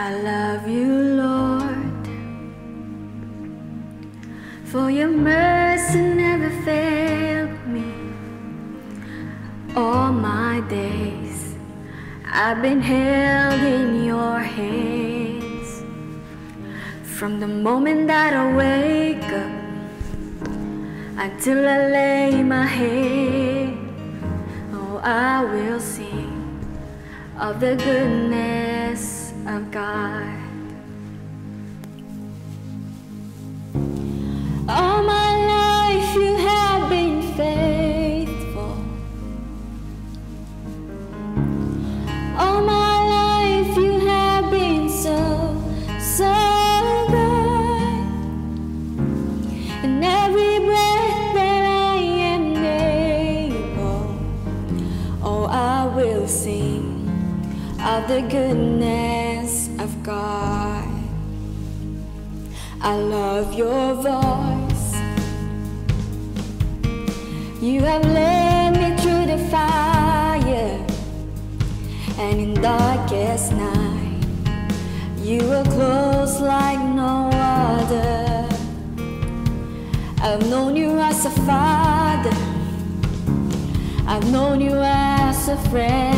I love you, Lord, for your mercy never failed me. All my days I've been held in your hands. From the moment that I wake up until I lay my head, oh, I will sing of the goodness of God. All my life you have been faithful. All my life you have been so, so good. And every breath that I am able, oh, I will sing of the goodness God. I love your voice. You have led me through the fire and in darkest night. You were close like no other. I've known you as a father. I've known you as a friend,